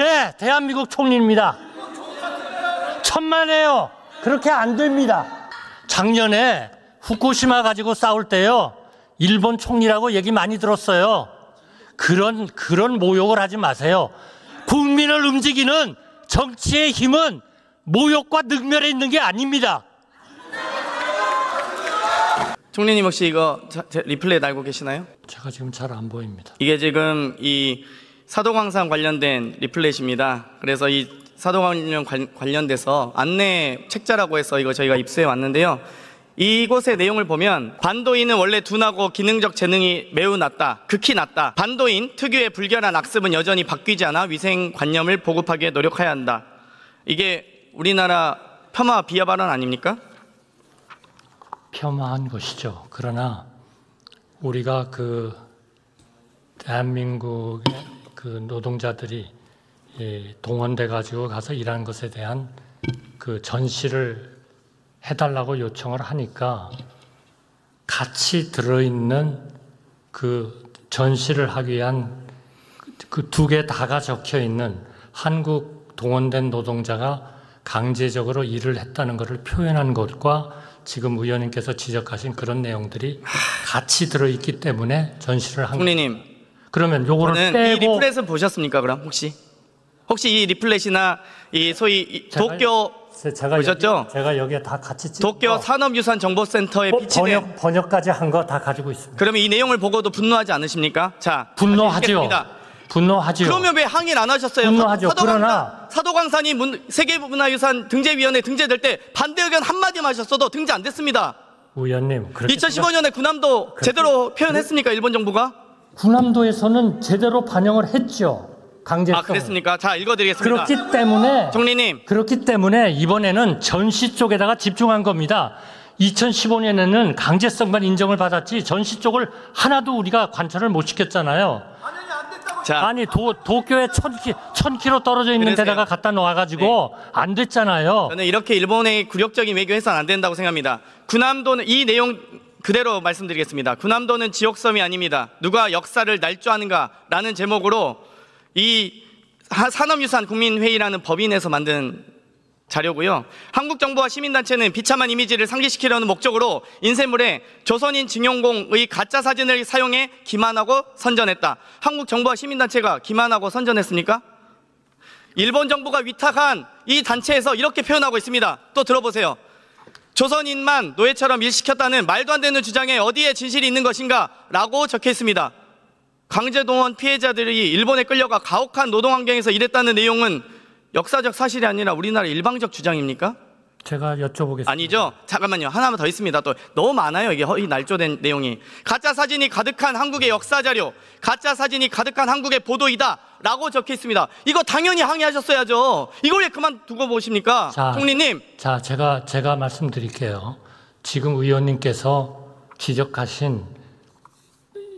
네, 대한민국 총리입니다. 천만에요. 그렇게 안 됩니다. 작년에 후쿠시마 가지고 싸울 때요. 일본 총리라고 얘기 많이 들었어요. 그런, 그런 모욕을 하지 마세요. 국민을 움직이는 정치의 힘은 모욕과 능멸에 있는 게 아닙니다. 총리님 혹시 이거 자- 리플레이 알고 계시나요? 제가 지금 잘 안 보입니다. 이게 지금 이 사도광산 관련된 리플렛입니다. 그래서 이 관- 관련돼서 안내 책자라고 해서 이거 저희가 입수해 왔는데요. 이곳의 내용을 보면 반도인은 원래 둔하고 기능적 재능이 매우 낮다. 극히 낮다. 반도인 특유의 불결한 악습은 여전히 바뀌지 않아 위생관념을 보급하기 위해 노력해야 한다. 이게 우리나라 폄하 비하 발언 아닙니까? 폄하한 것이죠. 그러나 우리가 그 대한민국의 그 노동자들이 이 동원돼 가지고 가서 일하는 것에 대한 그 전시를 해달라고 요청을 하니까 같이 들어있는 그 전시를 하기 위한 그 두 개 다가 적혀 있는 한국 동원된 노동자가 강제적으로 일을 했다는 것을 표현한 것과 지금 의원님께서 지적하신 그런 내용들이 같이 들어있기 때문에 전시를 한. 총리님, 그러면 요거를 저는 이 빼고 리플렛은 보셨습니까? 그럼 혹시 혹시 이 리플렛이나 이 소위 이 제가- 도쿄 제가 보셨죠? 여기, 제가 여기에 다 같이 도쿄 거, 산업유산정보센터에 어, 비치된 번역 번역까지 한 거 다 가지고 있습니다. 그러면 이 내용을 보고도 분노하지 않으십니까? 자, 분노하지요. 분노하지요. 그러면 왜 항의를 안 하셨어요? 분노하죠. 사도광산- 그러나- 사도광산이 문- 세계문화유산 등재위원회 등재될 때 반대 의견 한마디만 하셨어도 등재 안 됐습니다. 의원님 그렇게 2015년에 군함도 제대로 표현했습니까? 일본 정부가? 군함도에서는 제대로 반영을 했죠. 강제성. 아, 그랬습니까? 자, 읽어드리겠습니다. 그렇기 때문에 총리님, 그렇기 때문에 이번에는 전시 쪽에다가 집중한 겁니다. 2015년에는 강제성만 인정을 받았지 전시 쪽을 하나도 우리가 관철을 못 시켰잖아요. 자, 아니 도, 도쿄에 천, 키, 천 킬로 떨어져 있는 그러세요. 데다가 갖다 놓아가지고 안 됐잖아요. 저는 이렇게 일본의 굴욕적인 외교 해서는 안 된다고 생각합니다. 군함도는 이 내용 그대로 말씀드리겠습니다. 군함도는 지옥섬이 아닙니다. 누가 역사를 날조하는가라는 제목으로 이 하- 산업유산 국민회의라는 법인에서 만든 자료고요. 한국 정부와 시민단체는 비참한 이미지를 상기시키려는 목적으로 인쇄물에 조선인 증용공의 가짜 사진을 사용해 기만하고 선전했다. 한국 정부와 시민단체가 기만하고 선전했습니까? 일본 정부가 위탁한 이 단체에서 이렇게 표현하고 있습니다. 또 들어보세요. 조선인만 노예처럼 일시켰다는 말도 안 되는 주장에 어디에 진실이 있는 것인가? 라고 적혀 있습니다. 강제동원 피해자들이 일본에 끌려가 가혹한 노동 환경에서 일했다는 내용은 역사적 사실이 아니라 우리나라 일방적 주장입니까? 제가 여쭤보겠습니다. 아니죠. 잠깐만요. 하나만 더 있습니다. 또 너무 많아요. 이게 허위 날조된 내용이. 가짜 사진이 가득한 한국의 역사 자료, 가짜 사진이 가득한 한국의 보도이다라고 적혀 있습니다. 이거 당연히 항의하셨어야죠. 이걸 왜 그만 두고 보십니까? 자. 총리님. 자, 제가 제가 말씀드릴게요. 지금 의원님께서 지적하신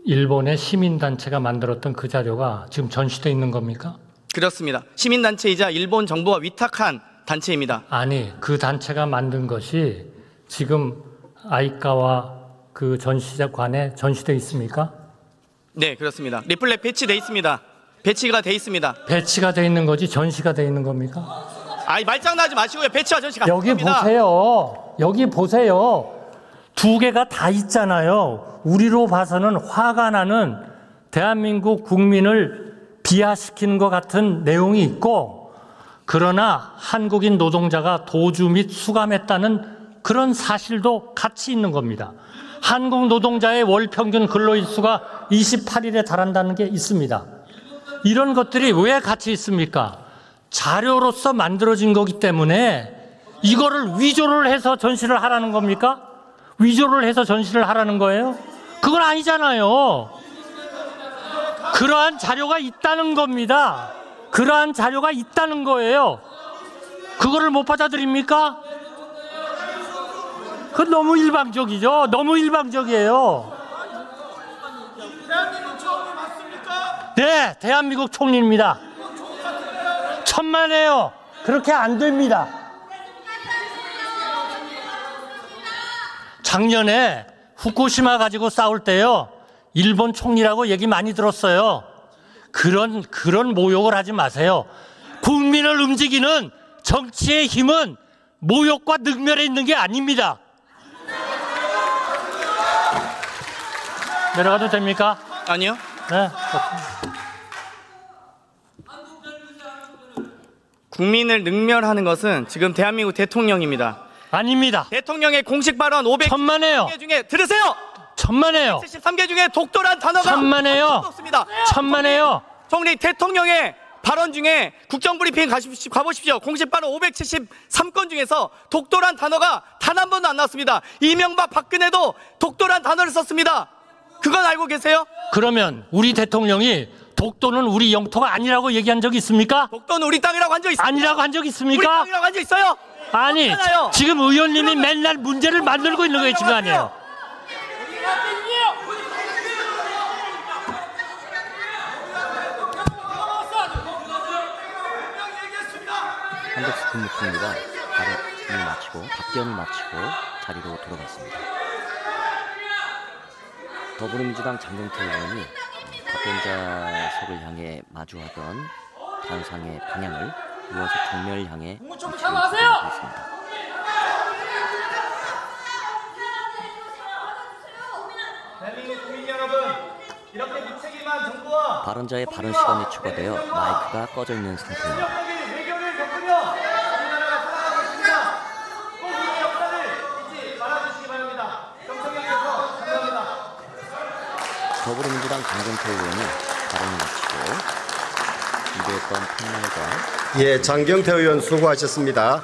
일본의 시민 단체가 만들었던 그 자료가 지금 전시돼 있는 겁니까? 그렇습니다. 시민단체이자 일본 정부가 위탁한 단체입니다. 아니, 그 단체가 만든 것이 지금 아이카와 그 전시관에 전시돼 있습니까? 네, 그렇습니다. 리플렛 배치돼 있습니다. 배치가 돼 있습니다. 배치가 돼 있는 거지 전시가 돼 있는 겁니까? 아이 말장난하지 마시고요. 배치와 전시가 여기 같습니다. 보세요. 여기 보세요. 두 개가 다 있잖아요. 우리로 봐서는 화가 나는 대한민국 국민을 비하시키는 것 같은 내용이 있고, 그러나 한국인 노동자가 도주 및 수감했다는 그런 사실도 같이 있는 겁니다. 한국 노동자의 월 평균 근로일수가 28일에 달한다는 게 있습니다. 이런 것들이 왜 같이 있습니까? 자료로서 만들어진 거기 때문에 이거를 위조를 해서 전시를 하라는 겁니까? 위조를 해서 전시를 하라는 거예요? 그건 아니잖아요. 그러한 자료가 있다는 겁니다. 그러한 자료가 있다는 거예요. 그거를 못 받아들입니까? 그건 너무 일방적이죠. 너무 일방적이에요. 네, 대한민국 총리입니다. 천만에요. 그렇게 안 됩니다. 작년에 후쿠시마 가지고 싸울 때요. 일본 총리라고 얘기 많이 들었어요. 그런 그런 모욕을 하지 마세요. 국민을 움직이는 정치의 힘은 모욕과 능멸에 있는 게 아닙니다. 내려가도 됩니까? 아니요. 네. 국민을 능멸하는 것은 지금 대한민국 대통령입니다. 아닙니다. 대통령의 공식 발언 500개 천만에요. 중에 들으세요. 천만에요. 73개 중에 독도란 단어가 천만에요. 없습니다. 천만에요. 총리 대통령의 발언 중에 국정브리핑 가십시오, 가보십시오. 공식 발언 573건 중에서 독도란 단어가 단 한 번도 안 나왔습니다. 이명박 박근혜도 독도란 단어를 썼습니다. 그건 알고 계세요? 그러면 우리 대통령이 독도는 우리 영토가 아니라고 얘기한 적 있습니까? 독도는 우리 땅이라고 한 적 있어요? 아니라고 한적 우리 있습니까? 땅이라고 한 적 있어요? 아니 없잖아요. 지금 의원님이 맨날 문제를 만들고 있는 거예요 지금 아니에요. 한덕수 국무총리가 발언을 마치고 답변을 마치고 자리로 돌아갔습니다. 더불어민주당 장경태 의원이 답변자석을 향해 마주하던 단상의 방향을 의원석 정면을 향해 위치를 무책임한 정부와 발언자의 발언 시간이 초과되어 마이크가 꺼져 있는 상태입니다. 적인 외교를 겪으며 우리나라가 살아가고 있습니다. 꼭 이 역사를 잊지 말아주시기 바랍니다. 정청현께서 감사합니다. 더불어민주당 장경태 의원이 발언을 마치고 준비했던 패널과 예, 장경태 의원 수고하셨습니다.